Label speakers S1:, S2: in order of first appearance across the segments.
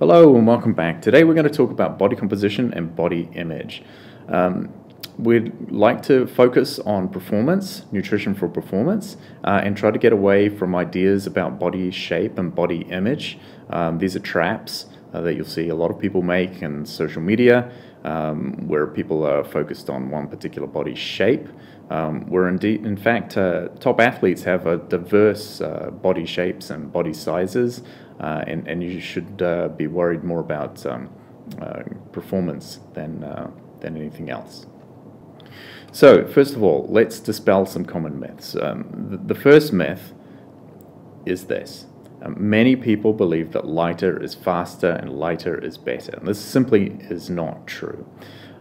S1: Hello and welcome back. Today we're going to talk about body composition and body image. Um, we'd like to focus on performance, nutrition for performance, uh, and try to get away from ideas about body shape and body image. Um, these are traps uh, that you'll see a lot of people make in social media um, where people are focused on one particular body shape. Um, where indeed, in fact, uh, top athletes have a diverse uh, body shapes and body sizes, uh, and, and you should uh, be worried more about um, uh, performance than, uh, than anything else. So, first of all, let's dispel some common myths. Um, the, the, first myth is this. Um, many people believe that lighter is faster and lighter is better. And this simply is not true.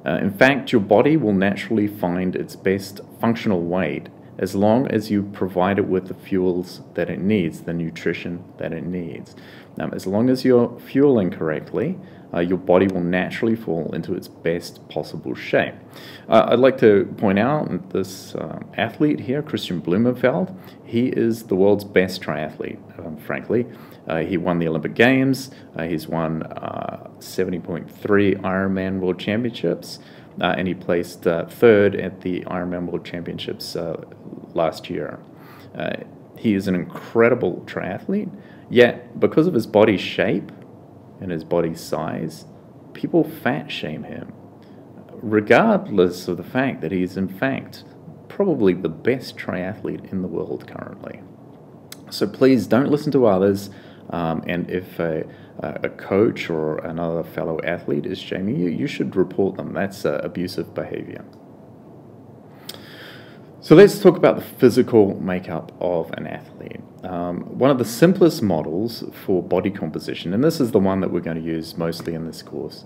S1: Uh, in fact, your body will naturally find its best functional weight as long as you provide it with the fuels that it needs, the nutrition that it needs. Now, as long as you're fueling correctly, uh, your body will naturally fall into its best possible shape. Uh, I'd like to point out this uh, athlete here, Kristian Blummenfelt. He is the world's best triathlete, um, frankly. Uh, he won the Olympic Games. Uh, he's won uh, 70.3 Ironman World Championships. Uh, and he placed uh, third at the Ironman World Championships uh, last year. he is an incredible triathlete, yet because of his body shape and his body size, people fat shame him, regardless of the fact that he is in fact probably the best triathlete in the world currently. So please don't listen to others. Um, and if a, a, coach or another fellow athlete is shaming you, you should report them. That's uh, abusive behavior. So let's talk about the physical makeup of an athlete. Um, one of the simplest models for body composition, and this is the one that we're going to use mostly in this course,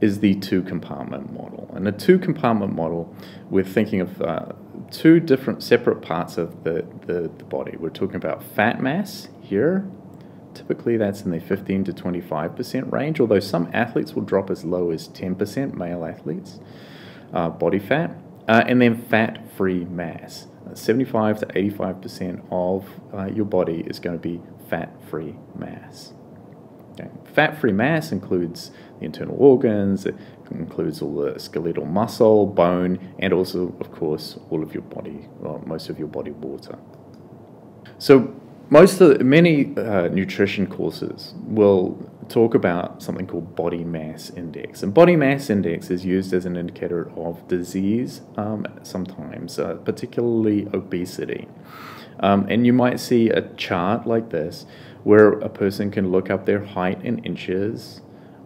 S1: is the two compartment model. And the two compartment model, we're thinking of uh, two different separate parts of the, the, the body. We're talking about fat mass here Typically, that's in the 15 to 25% range, although some athletes will drop as low as 10%, male athletes, uh, body fat, uh, and then fat free mass. 75 to 85% of uh, your body is going to be fat free mass. Okay. Fat free mass includes the internal organs, it includes all the skeletal muscle, bone, and also, of course, all of your body, well, most of your body water. So, most of the, many uh, nutrition courses will talk about something called body mass index. And body mass index is used as an indicator of disease um, sometimes uh, particularly obesity. Um, and you might see a chart like this where a person can look up their height in inches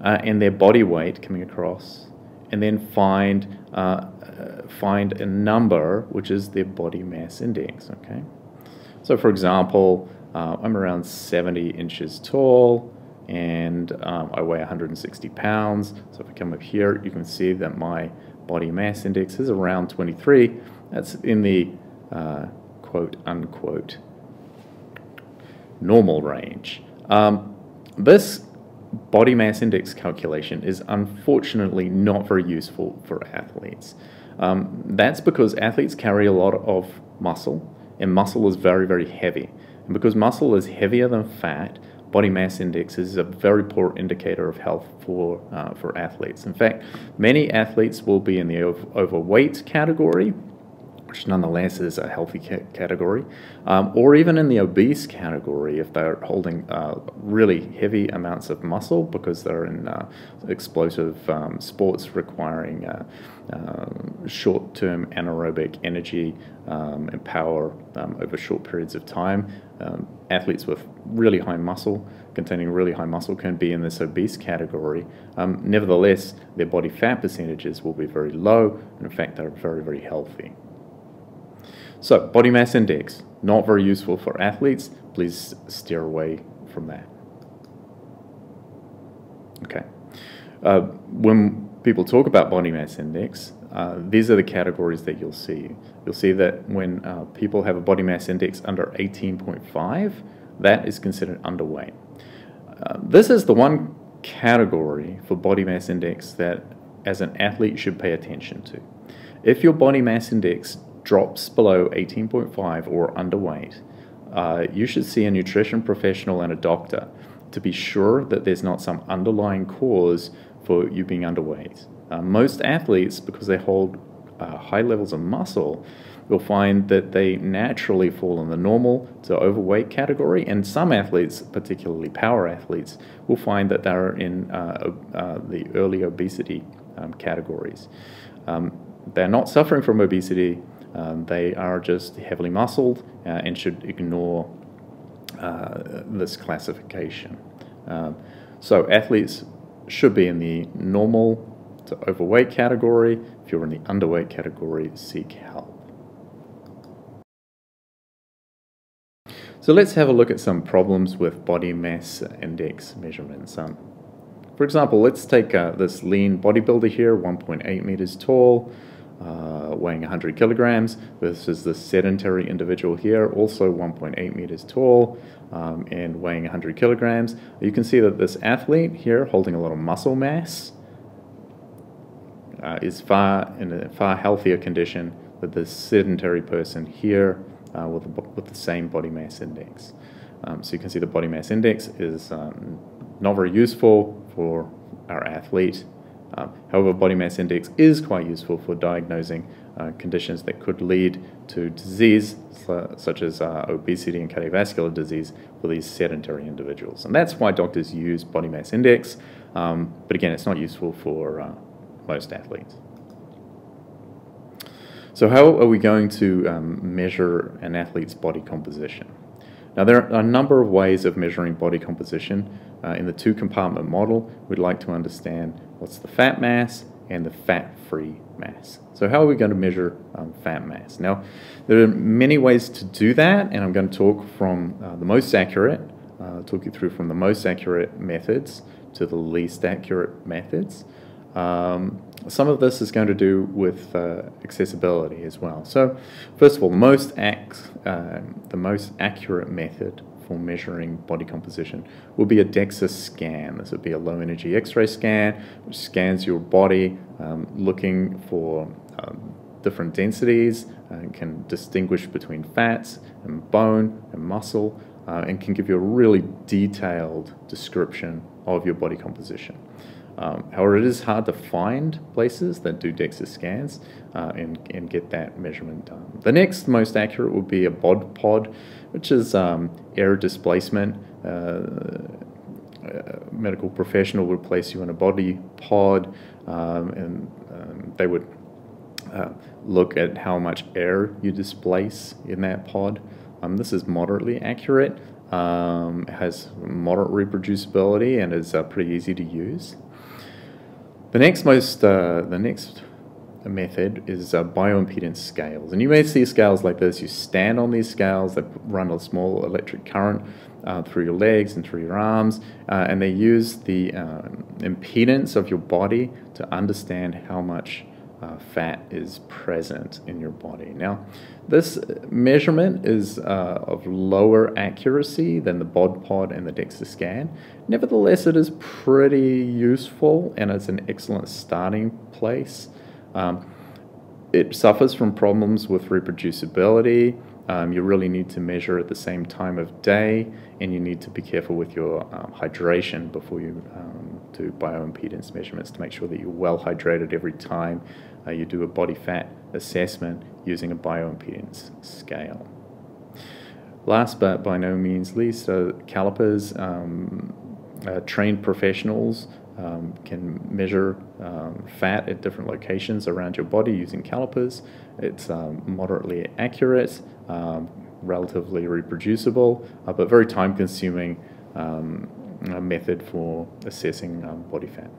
S1: uh, and their body weight coming across and then find uh, find a number which is their body mass index okay so for example, uh, I'm around 70 inches tall and um, I weigh 160 pounds. So if I come up here, you can see that my body mass index is around 23. That's in the uh, quote unquote normal range. Um, this body mass index calculation is unfortunately not very useful for athletes. Um, that's because athletes carry a lot of muscle and muscle is very, very heavy. And because muscle is heavier than fat, body mass index is a very poor indicator of health for, uh, for athletes. In fact, many athletes will be in the overweight category, which nonetheless is a healthy ca category, um, or even in the obese category if they're holding uh, really heavy amounts of muscle because they're in uh, explosive um, sports requiring uh, um, short term anaerobic energy um, and power um, over short periods of time. Um, athletes with really high muscle, containing really high muscle, can be in this obese category. nevertheless, their body fat percentages will be very low, and in fact, they're very, very healthy. So, body mass index, not very useful for athletes. Please steer away from that. Okay. Uh, when people talk about body mass index, uh, these are the categories that you'll see. You'll see that when uh, people have a body mass index under 18.5, that is considered underweight. Uh, this is the one category for body mass index that as an athlete should pay attention to. If your body mass index drops below 18.5 or underweight, uh, you should see a nutrition professional and a doctor. to be sure that there's not some underlying cause for you being underweight. Uh, most athletes, because they hold uh, high levels of muscle, you'll find that they naturally fall in the normal to overweight category. And some athletes, particularly power athletes, will find that they're in uh, uh, the early obesity um, categories. Um, they're not suffering from obesity, um, they are just heavily muscled uh, and should ignore uh, this classification. Um, so, athletes should be in the normal to overweight category. If you're in the underweight category, seek help. So let's have a look at some problems with body mass index measurements. Um, for example, let's take uh, this lean bodybuilder here, 1.8 meters tall, uh, weighing 100 kilograms. versus the sedentary individual here, also 1.8 meters tall um, and weighing 100 kilograms. You can see that this athlete here, holding a lot of muscle mass, uh, is far in a far healthier condition than the sedentary person here uh, with, the, with the same body mass index. Um, so you can see the body mass index is um, not very useful for our athlete. Um, however, body mass index is quite useful for diagnosing uh, conditions that could lead to disease, such as uh, obesity and cardiovascular disease, for these sedentary individuals. And that's why doctors use body mass index, um, but again, it's not useful for uh, most athletes. So, how are we going to um, measure an athlete's body composition? Now, there are a number of ways of measuring body composition. Uh, in the two compartment model, we'd like to understand what's the fat mass and the fat free mass. So, how are we going to measure um, fat mass? Now, there are many ways to do that, and I'm going to talk from uh, the most accurate, uh, talk you through from the most accurate methods to the least accurate methods. Um, some of this is going to do with uh, accessibility as well. So, first of all, most, ac- uh, the most accurate method for measuring body composition will be a DEXA scan. This would be a low energy X ray scan, which scans your body um, looking for um, different densities and can distinguish between fats and bone and muscle uh, and can give you a really detailed description of your body composition. Um, however, it is hard to find places that do DEXA scans uh, and, and get that measurement done. The next most accurate would be a BOD pod, which is um, air displacement. Uh, a medical professional would place you in a body pod um, and um, they would uh, look at how much air you displace in that pod. Um, this is moderately accurate, um, has moderate reproducibility, and is uh, pretty easy to use. The next most, uh, the next method is uh, bioimpedance scales. And you may see scales like this. You stand on these scales that run a small electric current uh, through your legs and through your arms, uh, and they use the um, impedance of your body to understand how much uh, fat is present in your body. Now, this measurement is uh, of lower accuracy than the BOD pod and the DEXA scan. Nevertheless, it is pretty useful and it's an excellent starting place. Um, it suffers from problems with reproducibility. Um, you really need to measure at the same time of day, and you need to be careful with your um, hydration before you um, do bioimpedance measurements to make sure that you're well hydrated every time uh, you do a body fat assessment using a bioimpedance scale. Last but by no means least, uh, calipers. Um, uh, trained professionals um, can measure um, fat at different locations around your body using calipers. It's um, moderately accurate, um, relatively reproducible, uh, but very time consuming um, method for assessing um, body fat.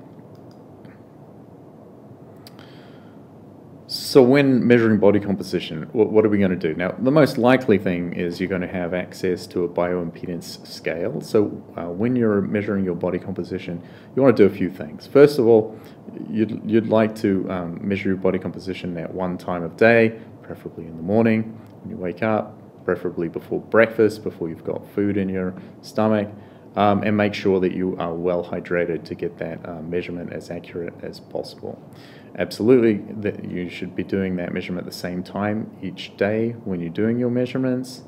S1: So when measuring body composition, what are we going to do? Now, the most likely thing is you're going to have access to a bioimpedance scale. So uh, when you're measuring your body composition, you want to do a few things. First of all, you'd, you'd like to um, measure your body composition at one time of day, preferably in the morning when you wake up, preferably before breakfast, before you've got food in your stomach. Um, and make sure that you are well hydrated to get that uh, measurement as accurate as possible absolutely that you should be doing that measurement at the same time each day when you're doing your measurements.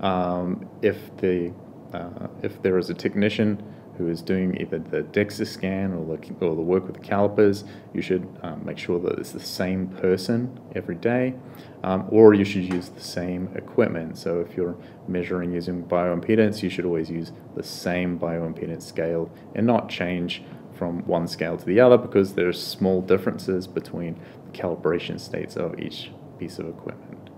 S1: Um, if the uh, if there is a technician who is doing either the DEXA scan or the, or the work with the calipers, you should um, make sure that it's the same person every day, um, or you should use the same equipment. So if you're measuring using bioimpedance, you should always use the same bioimpedance scale and not change from one scale to the other because there's small differences between the calibration states of each piece of equipment.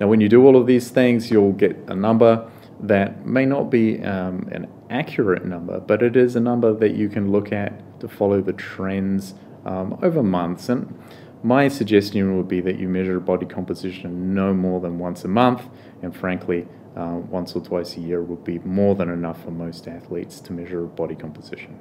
S1: Now when you do all of these things, you'll get a number that may not be um, an accurate number, but it is a number that you can look at to follow the trends um, over months. And my suggestion would be that you measure body composition no more than once a month, and frankly, uh, once or twice a year would be more than enough for most athletes to measure body composition.